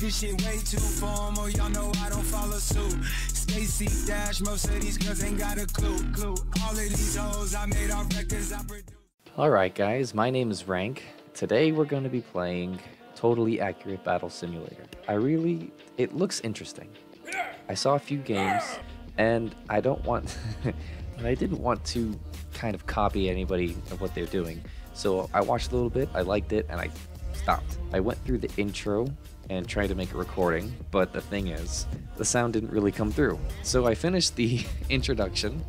this shit way too formal. Y'all know I don't follow suit. Stacy Dash, most of these girls ain't got a clue. Clue. All of these hoes I made records I. Alright guys, my name is Wrank. Today we're going to be playing Totally Accurate Battle Simulator. I really, it looks interesting. I saw a few games and I don't want, and I didn't want to kind of copy anybody of what they're doing. So I watched a little bit, I liked it, and I stopped. I went through the intro and tried to make a recording, but the thing is, the sound didn't really come through. So I finished the introduction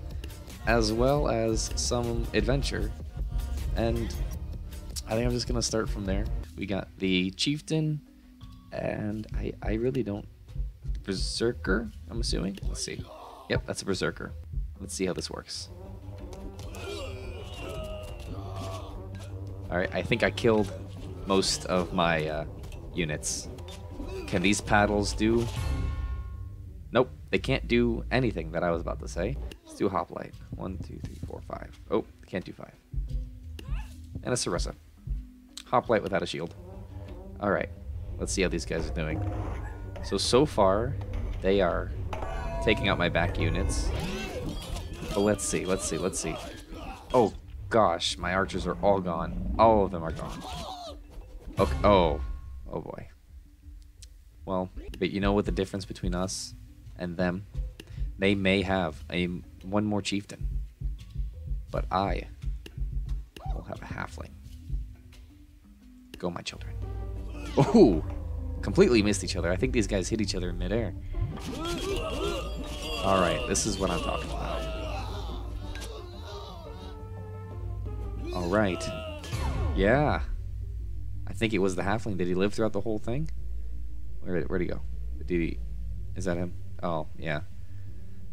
as well as some adventure and I think I'm just gonna start from there. We got the chieftain, and I I really don't berserker. I'm assuming. Let's see. Yep, that's a berserker. Let's see how this works. All right, I think I killed most of my uh, units. Can these paddles do? Nope, they can't do anything that I was about to say. Let's do hoplite. One, two, three, four, five. Oh, can't do five and a Sarissa. Hoplite without a shield. Alright, let's see how these guys are doing. So, so far, they are taking out my back units. But let's see, let's see, let's see. Oh, gosh, my archers are all gone. All of them are gone. Okay, oh, oh boy. Well, but you know what the difference between us and them? They may have a one more chieftain. But I will have a halfling. Go, my children. Oh, completely missed each other. I think these guys hit each other in midair. All right, this is what I'm talking about. All right. Yeah. I think it was the halfling. Did he live throughout the whole thing? Where, where'd he go? Did he... Is that him? Oh, yeah.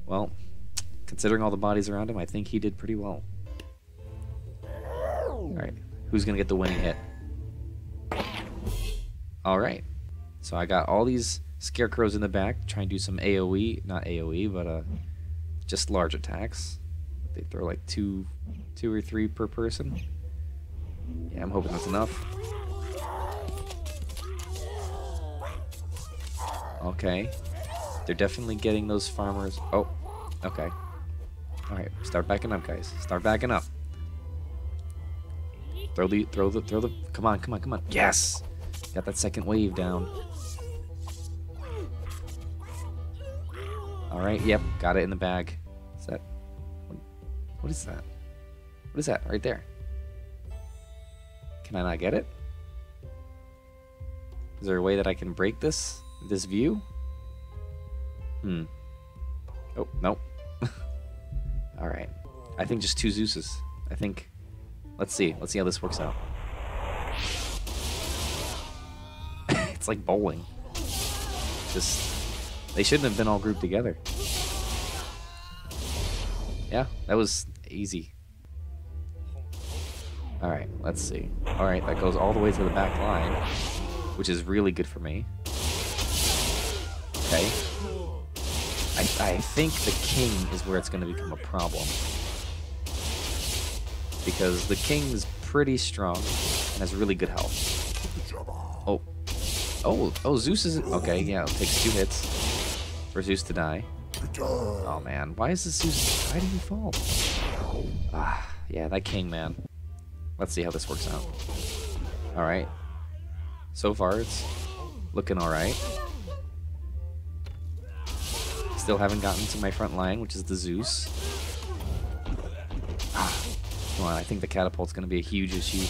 Well, considering all the bodies around him, I think he did pretty well. Alright, who's going to get the winning hit? Alright, so I got all these scarecrows in the back, try and do some AoE, not AoE, but uh, just large attacks. They throw like two, two or three per person. Yeah, I'm hoping that's enough. Okay. They're definitely getting those farmers. Oh, okay. Alright, start backing up, guys. Start backing up. Throw the, throw the, throw the, come on, come on, come on. Yes! Got that second wave down. Alright, yep, got it in the bag. Is that, what, what is that? What is that, right there? Can I not get it? Is there a way that I can break this, this view? Hmm. Oh, nope. Alright. I think just two Zeuses. I think Let's see. Let's see how this works out. it's like bowling. Just they shouldn't have been all grouped together. Yeah, that was easy. Alright, let's see. Alright, that goes all the way to the back line, which is really good for me. Okay. I, I think the king is where it's going to become a problem because the king is pretty strong and has really good health. Oh. Oh, oh, Zeus isn't... Okay, yeah, it takes two hits for Zeus to die. Oh, man. Why is this Zeus... Why did he fall? Ah, yeah, that king, man. Let's see how this works out. Alright. So far, it's looking alright. Still haven't gotten to my front line, which is the Zeus. Come on, I think the catapult's going to be a huge issue.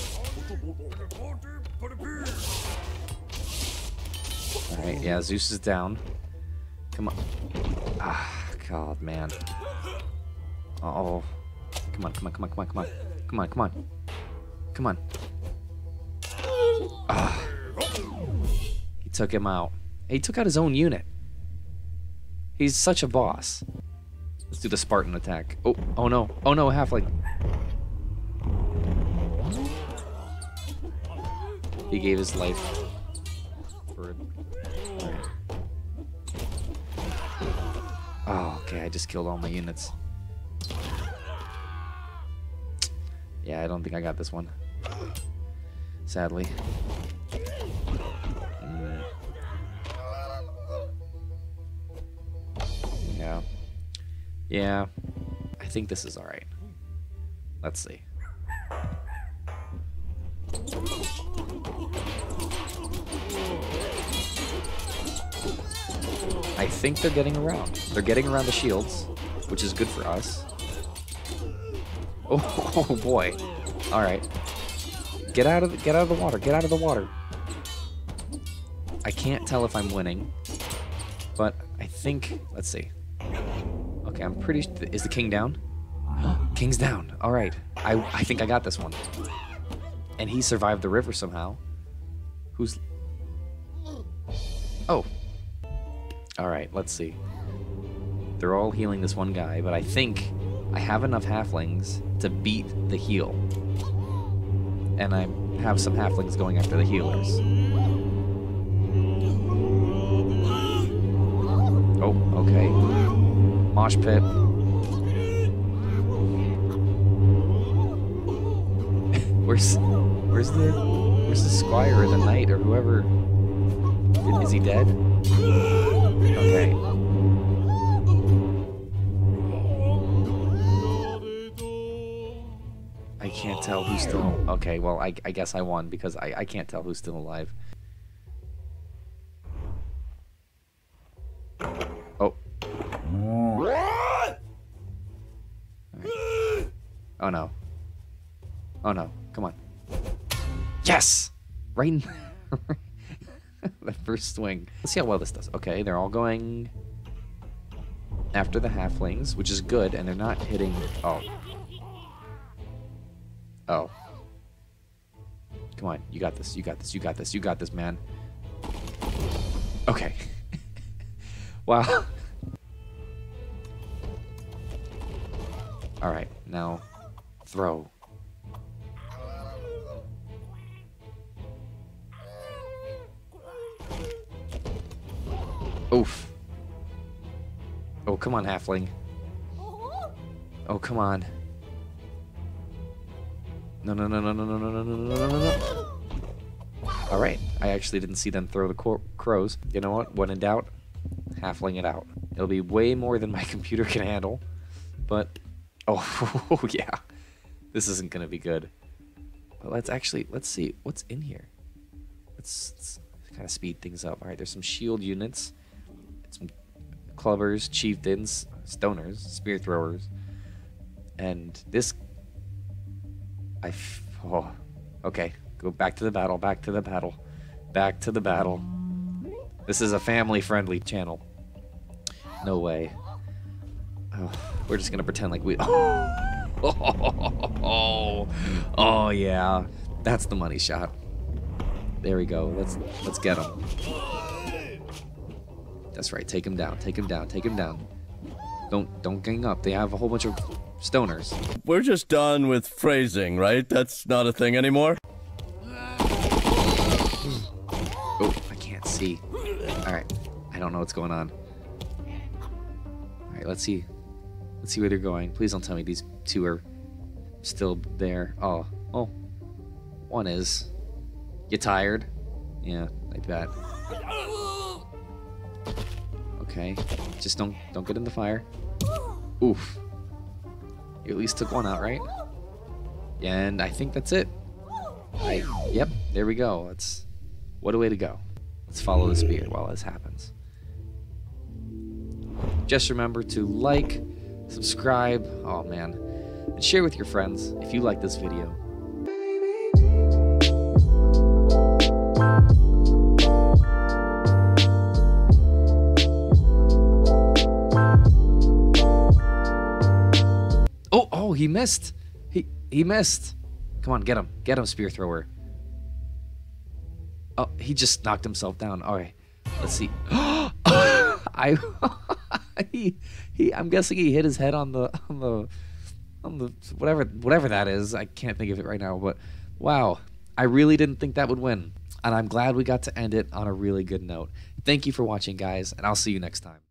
Alright, yeah, Zeus is down. Come on. Ah, God, man. Oh. Come on, come on, come on, come on, come on. Come on, come on. Come on. Ah. He took him out. He took out his own unit. He's such a boss. Let's do the Spartan attack. Oh, oh no. Oh no, halfling. He gave his life for it. Oh, okay, I just killed all my units. Yeah, I don't think I got this one. Sadly. Yeah, I think this is alright. Let's see. I think they're getting around. They're getting around the shields, which is good for us. Oh, oh boy. All right. Get out of the, get out of the water. Get out of the water. I can't tell if I'm winning, but I think let's see. Okay, I'm pretty. Is the king down? King's down. All right. I I think I got this one. And he survived the river somehow. Who's? Oh. All right. Let's see. They're all healing this one guy, but I think I have enough halflings to beat the heal. And I have some halflings going after the healers. Oh, okay. Mosh pit. where's where's the where's the squire or the knight or whoever? Is he dead? Okay. I can't tell who's still. Okay, well, I, I guess I won because I, I can't tell who's still alive. Oh no. Oh no. Come on. Yes! Right in the first swing. Let's see how well this does. Okay, they're all going after the halflings, which is good, and they're not hitting. Oh. Oh. Come on, you got this, you got this, you got this, you got this, man. Okay. wow. Alright, now throw. Oof. Oh, come on, halfling. Oh, come on. No, no, no, no, no, no, no, no, no, no, no, no. All right. I actually didn't see them throw the crows. You know what? When in doubt, halfling it out. It'll be way more than my computer can handle. But, oh, yeah. This isn't to be good. But let's actually, let's see. What's in here? Let's, let's kind of speed things up. All right, there's some shield units. Some clubbers, chieftains, stoners, spear throwers. And this I. Oh, okay. Go back to the battle. Back to the battle. Back to the battle. This is a family-friendly channel. No way. Oh, we're just gonna pretend like we. Oh. Oh, oh, yeah. That's the money shot. There we go. Let's let's get him. That's right. Take him down. Take him down. Take him down. Don't don't gang up. They have a whole bunch of stoners. We're just done with phrasing, right? That's not a thing anymore? Oh, I can't see. Alright, I don't know what's going on. Alright, let's see. Let's see where they're going. Please don't tell me these two are still there. Oh, oh. One is. You tired? Yeah, like that. Okay, just don't don't get in the fire. Oof. You at least took one out, right? And I think that's it. I, yep, there we go. Let's, what a way to go. Let's follow the spear while this happens. Just remember to like, subscribe, oh man, and share with your friends if you like this video. Oh, oh, he missed. He he missed. Come on, get him. Get him, spear thrower. Oh, he just knocked himself down. All right. Let's see. I he he I'm guessing he hit his head on the on the on the whatever whatever that is. I can't think of it right now, but wow. I really didn't think that would win. And I'm glad we got to end it on a really good note. Thank you for watching, guys, and I'll see you next time.